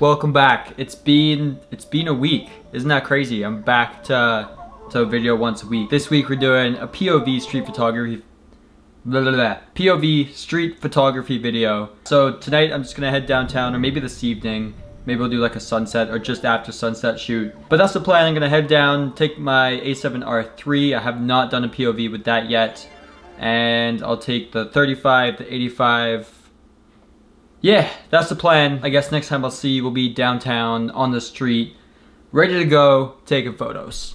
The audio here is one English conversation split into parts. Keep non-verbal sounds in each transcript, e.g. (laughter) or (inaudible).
welcome back. It's been it's been a week. Isn't that crazy? I'm back to to video once a week. This week we're doing a POV street photography blah, blah, blah, POV street photography video. So tonight I'm just gonna head downtown or maybe this evening. Maybe we'll do like a sunset or just after sunset shoot. But that's the plan. I'm gonna head down, take my A7R III. I have not done a POV with that yet. And I'll take the 35, the 85, yeah, that's the plan. I guess next time I'll see you will be downtown on the street, ready to go, taking photos.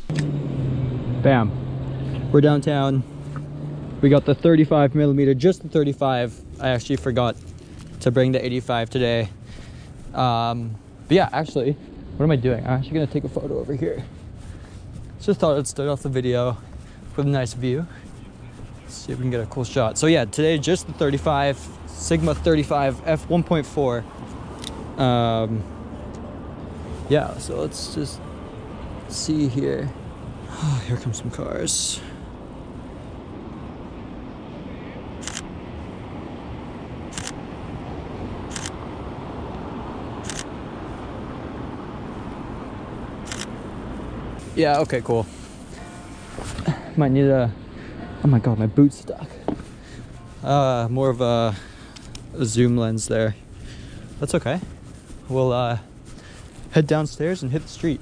Bam. We're downtown. We got the 35 millimeter, just the 35. I actually forgot to bring the 85 today. Um, but yeah, actually, what am I doing? I'm actually gonna take a photo over here. Just thought I'd start off the video with a nice view. Let's see if we can get a cool shot. So yeah, today just the 35 Sigma 35 f 1.4. Um, yeah, so let's just see here. Oh, here come some cars. Yeah, okay, cool. (sighs) Might need a, oh my god, my boot's stuck. Uh, more of a a zoom lens there. That's okay. We'll uh, head downstairs and hit the street.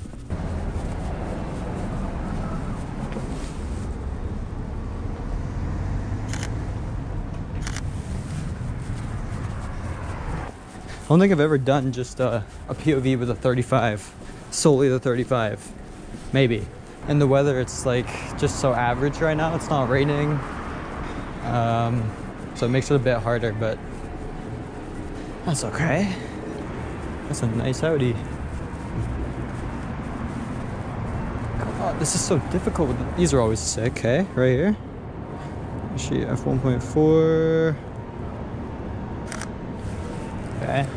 I don't think I've ever done just a, a POV with a 35, solely the 35, maybe. And the weather, it's like just so average right now. It's not raining, um, so it makes it a bit harder, but that's okay. That's a nice Audi. God, this is so difficult. These are always sick, okay? Right here. She F1.4. Okay.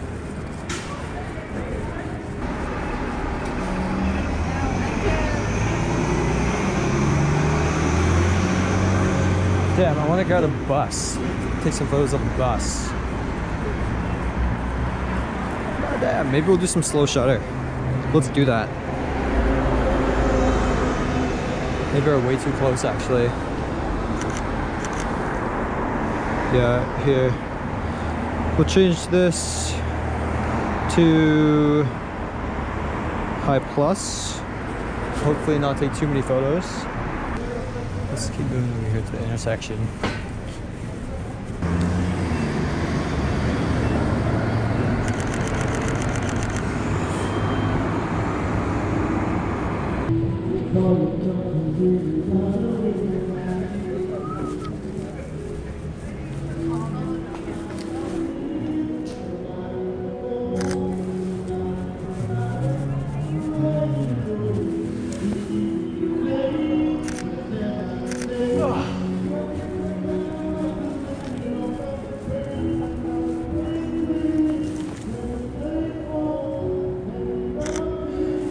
Damn, I want to go to bus. Take some photos of a bus. Damn, maybe we'll do some slow shutter. Let's do that. Maybe we're way too close actually. Yeah, here. We'll change this to high plus. Hopefully not take too many photos. Let's keep moving over here to the intersection. Lord, come and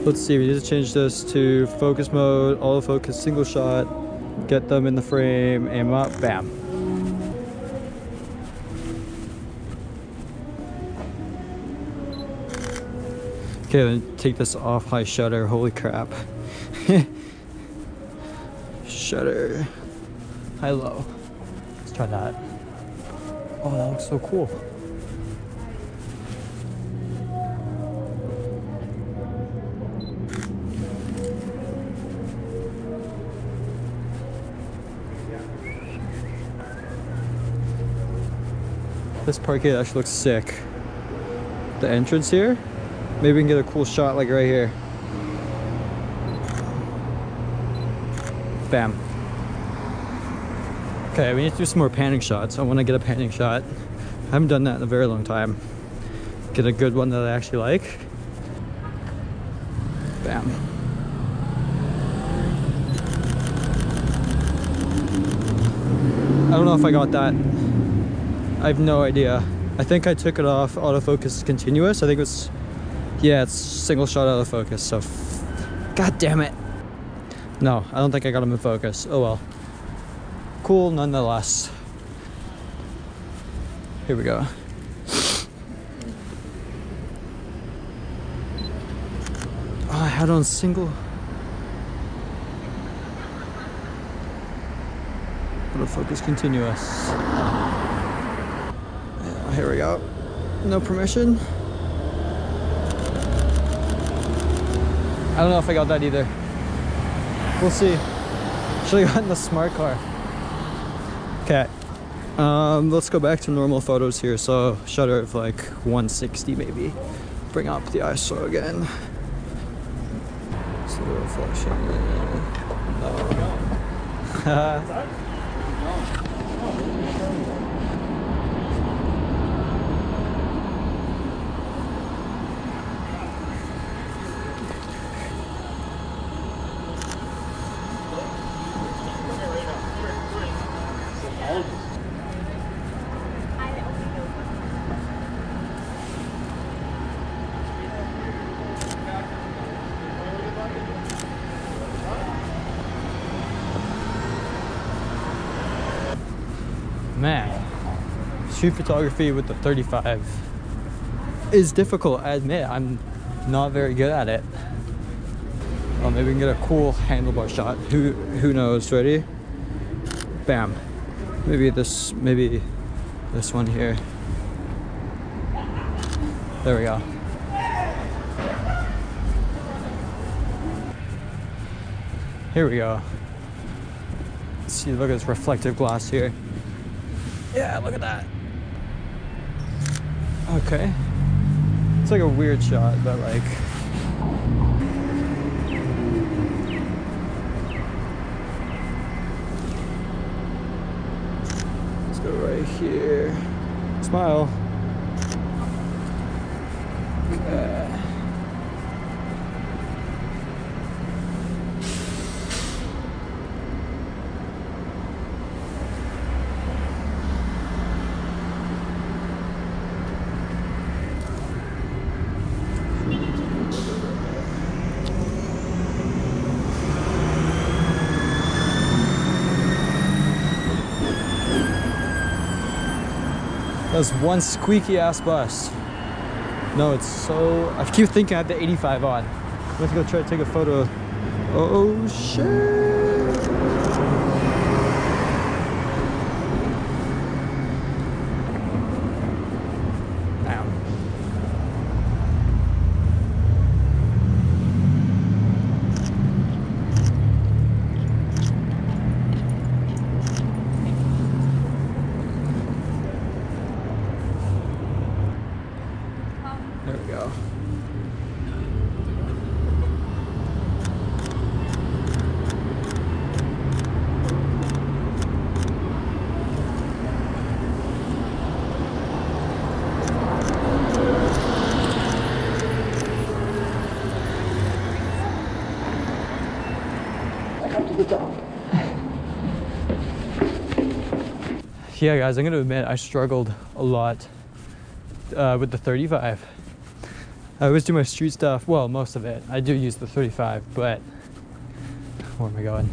Let's see, we need to change this to focus mode, auto focus, single shot, get them in the frame, aim up, bam. Okay, then take this off high shutter, holy crap. (laughs) shutter, high low. Let's try that. Oh, that looks so cool. This parkade actually looks sick. The entrance here, maybe we can get a cool shot like right here. Bam. Okay, we need to do some more panning shots. I want to get a panning shot. I haven't done that in a very long time. Get a good one that I actually like. Bam. I don't know if I got that. I have no idea. I think I took it off autofocus continuous. I think it was, yeah, it's single shot autofocus. So, god damn it. No, I don't think I got him in focus. Oh well. Cool nonetheless. Here we go. Oh, I had on single. Autofocus continuous. Here we go. No permission. I don't know if I got that either. We'll see. Should have gotten the smart car. Okay. Um, let's go back to normal photos here. So shutter of like 160 maybe. Bring up the ISO again. The reflection. No. (laughs) (laughs) street photography with the 35 is difficult i admit. I'm not very good at it. Well maybe we can get a cool handlebar shot. Who who knows ready? Bam. Maybe this maybe this one here. There we go. Here we go. Let's see look at this reflective glass here. Yeah, look at that. Okay. It's like a weird shot, but like... Let's go right here. Smile. That's one squeaky ass bus. No, it's so. I keep thinking I have the 85 on. To go try to take a photo. Oh shit! There we go. Yeah guys i'm gonna admit i struggled a lot uh, with the 35 I always do my street stuff. Well, most of it. I do use the 35, but oh where am I going?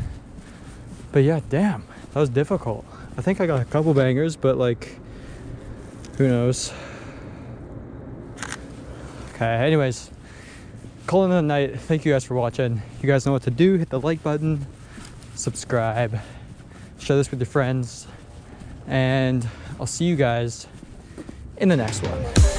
But yeah, damn, that was difficult. I think I got a couple bangers, but like, who knows? Okay, anyways, calling it a night. Thank you guys for watching. You guys know what to do. Hit the like button, subscribe, share this with your friends, and I'll see you guys in the next one.